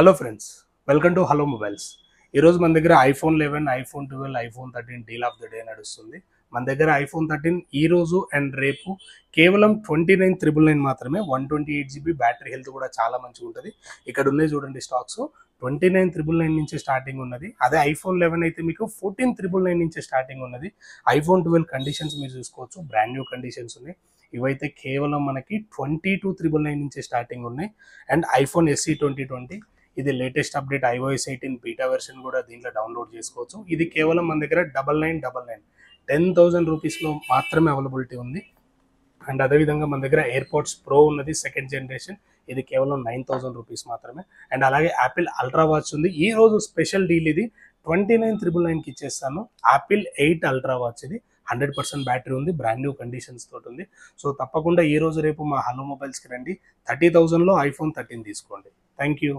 Hello friends welcome to hello mobiles ఈరోజు మన దగ్గర iPhone eleven iPhone twelve iPhone thirteen deal of the day నడుస్తుంది. మన దగ్గర ఐఫోన్ థర్టీన్ ఈ రోజు అండ్ రేపు కేవలం ట్వంటీ నైన్ త్రిబుల్ నైన్ మాత్రమే one twenty eight GB battery health కూడా చాలా మంచిగా ఉంటుంది. ఇక్కడ ఉన్నాయి చూడండి stocks twenty nine triple nine నుంచి స్టార్టింగ్ ఉన్నది. అదే ఐఫోన్ లెవెన్ అయితే మీకు ఫోర్టీన్ త్రిబుల్ నైన్ నుంచి స్టార్టింగ్ ఉన్నది. ఐఫోన్ ట్వెల్వ్ కండిషన్స్ మీరు చూసుకోవచ్చు. బ్రాండ్ న్యూ కండిషన్స్ ఉన్నాయి. ఇవైతే కేవలం మనకి ట్వంటీ టూ త్రిబుల్ నైన్ నుంచి స్టార్టింగ్ ఉన్నాయి. And iPhone SE twenty twenty ఇది latest update iOS eighteen beta version కూడా దీంట్లో డౌన్లోడ్ చేసుకోవచ్చు. ఇది కేవలం మన దగ్గర double nine double nine ten thousand రూపీస్లో మాత్రమే అవైలబిలిటీ ఉంది. అండ్ అదేవిధంగా మన దగ్గర ఎయిర్పోర్ట్స్ ప్రో ఉన్నది సెకండ్ జనరేషన్ ఇది కేవలం నైన్ థౌసండ్ రూపీస్ మాత్రమే. అండ్ అలాగే యాపిల్ అల్ట్రా వాచ్ ఉంది. ఈ రోజు స్పెషల్ డీల్ ఇది. ట్వంటీ నైన్ త్రిబుల్ నైన్కి ఇచ్చేస్తాను. యాపిల్ ఎయిట్ అల్ట్రా వాచ్ ఇది. హండ్రెడ్ పర్సెంట్ బ్యాటరీ ఉంది. బ్రాండ్ న్యూ కండిషన్స్ తోటి ఉంది. సో తప్పకుండా ఈ రోజు రేపు మా హలో మొబైల్స్కి రండి. థర్టీ థౌజండ్లో ఐఫోన్ థర్టీన్ తీసుకోండి. Thank you